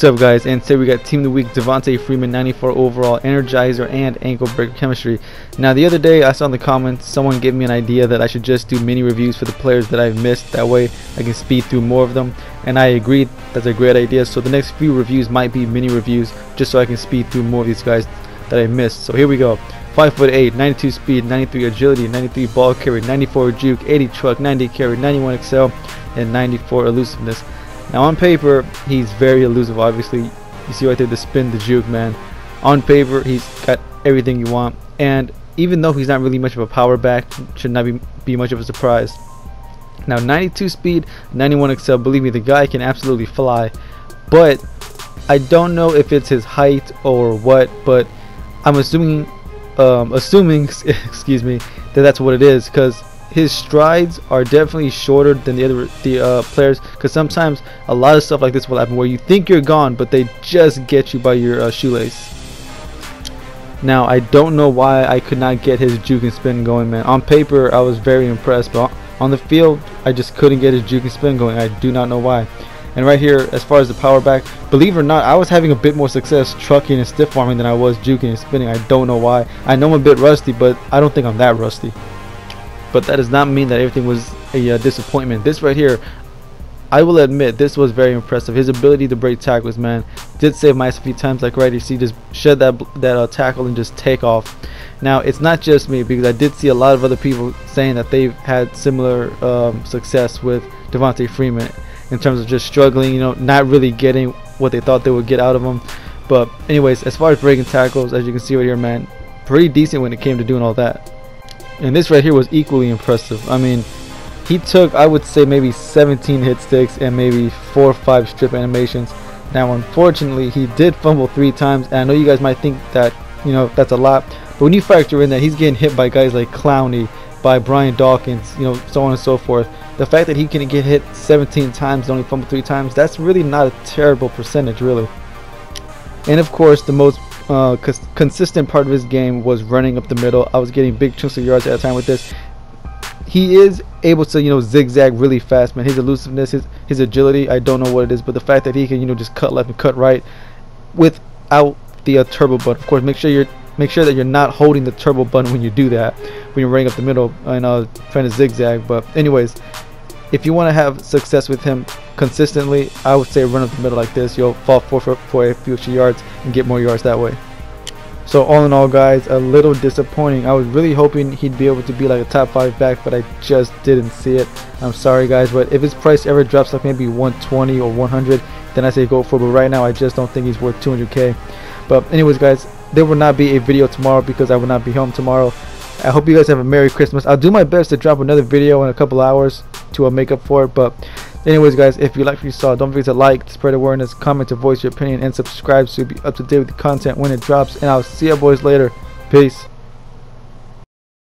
What's up guys? And today we got team of the week Devonta Freeman 94 overall energizer and ankle breaker chemistry. Now the other day I saw in the comments someone gave me an idea that I should just do mini reviews for the players that I've missed. That way I can speed through more of them. And I agreed that's a great idea. So the next few reviews might be mini reviews just so I can speed through more of these guys that I missed. So here we go. 5 foot 8 92 speed 93 agility 93 ball carry 94 juke 80 truck 90 carry 91 accel and 94 elusiveness now on paper, he's very elusive. Obviously, you see right there the spin, the juke, man. On paper, he's got everything you want, and even though he's not really much of a power back, should not be be much of a surprise. Now 92 speed, 91 accel. Believe me, the guy can absolutely fly, but I don't know if it's his height or what. But I'm assuming, um, assuming, excuse me, that that's what it is, because his strides are definitely shorter than the other the uh, players because sometimes a lot of stuff like this will happen where you think you're gone but they just get you by your uh, shoelace. Now I don't know why I could not get his juke and spin going man. On paper I was very impressed but on the field I just couldn't get his juke and spin going. I do not know why. And right here as far as the power back believe it or not I was having a bit more success trucking and stiff arming than I was juking and spinning. I don't know why. I know I'm a bit rusty but I don't think I'm that rusty but that does not mean that everything was a uh, disappointment. This right here, I will admit, this was very impressive. His ability to break tackles, man, did save my ass a few times. Like right, you see, just shed that that uh, tackle and just take off. Now it's not just me because I did see a lot of other people saying that they've had similar um, success with Devonta Freeman in terms of just struggling, you know, not really getting what they thought they would get out of him. But anyways, as far as breaking tackles, as you can see right here, man, pretty decent when it came to doing all that. And this right here was equally impressive. I mean, he took, I would say, maybe 17 hit sticks and maybe 4 or 5 strip animations. Now, unfortunately, he did fumble 3 times. And I know you guys might think that, you know, that's a lot. But when you factor in that he's getting hit by guys like Clowney, by Brian Dawkins, you know, so on and so forth. The fact that he can get hit 17 times and only fumble 3 times, that's really not a terrible percentage, really. And of course, the most uh, consistent part of his game was running up the middle. I was getting big chunks of yards at a time with this. He is able to, you know, zigzag really fast, man. His elusiveness, his his agility, I don't know what it is, but the fact that he can, you know, just cut left and cut right without the uh, turbo button. Of course, make sure you're make sure that you're not holding the turbo button when you do that, when you're running up the middle and uh, trying to zigzag. But anyways, if you want to have success with him consistently, I would say run up the middle like this. You'll fall for, for, for a few extra yards and get more yards that way. So all in all, guys, a little disappointing. I was really hoping he'd be able to be like a top five back, but I just didn't see it. I'm sorry, guys, but if his price ever drops like maybe 120 or 100, then I say go for it. But right now, I just don't think he's worth 200k. But anyways, guys, there will not be a video tomorrow because I will not be home tomorrow. I hope you guys have a Merry Christmas. I'll do my best to drop another video in a couple hours to uh, make up for it. But anyways, guys, if you like what you saw, don't forget to like, spread awareness, comment to voice your opinion, and subscribe so you'll be up to date with the content when it drops. And I'll see you boys later. Peace.